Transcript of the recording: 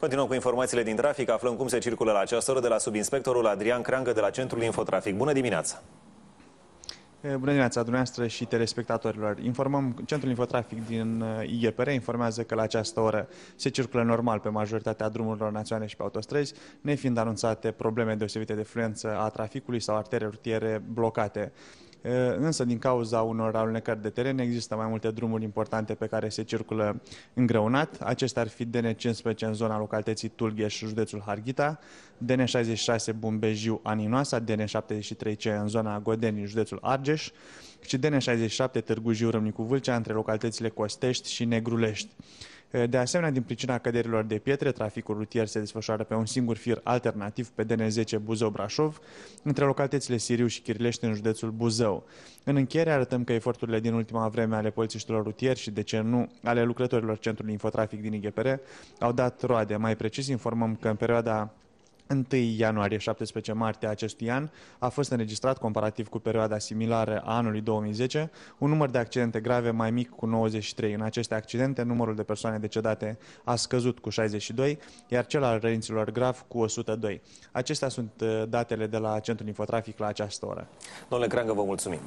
Continuăm cu informațiile din trafic. Aflăm cum se circulă la această oră de la subinspectorul Adrian Creangă de la Centrul Infotrafic. Bună dimineața! Bună dimineața dumneavoastră și telespectatorilor. Informăm, Centrul Infotrafic din IGPR informează că la această oră se circulă normal pe majoritatea drumurilor naționale și pe autostrăzi, nefiind anunțate probleme deosebite de fluență a traficului sau artere rutiere blocate. Însă, din cauza unor alunecări de teren, există mai multe drumuri importante pe care se circulă îngreunat. Acestea ar fi DN15 în zona localității Tulgheș, județul Harghita, DN66 Bumbejiu, Aninoasa, DN73C în zona Godeni, județul Argeș și DN67 Târgu Jiu, Râmnicu Vâlcea, între localitățile Costești și Negrulești. De asemenea, din pricina căderilor de pietre, traficul rutier se desfășoară pe un singur fir alternativ pe DN10 Buzău-Brașov, între localitățile Siriu și Chirilești în județul Buzău. În încheiere arătăm că eforturile din ultima vreme ale polițiștilor rutieri și, de ce nu, ale lucrătorilor Centrului Infotrafic din IGPR au dat roade. Mai precis informăm că în perioada 1 ianuarie-17 martie acestui an a fost înregistrat, comparativ cu perioada similară a anului 2010, un număr de accidente grave mai mic cu 93. În aceste accidente, numărul de persoane decedate a scăzut cu 62, iar cel al răniților grav cu 102. Acestea sunt uh, datele de la Centrul Infotrafic la această oră. Domnule Creangă, vă mulțumim.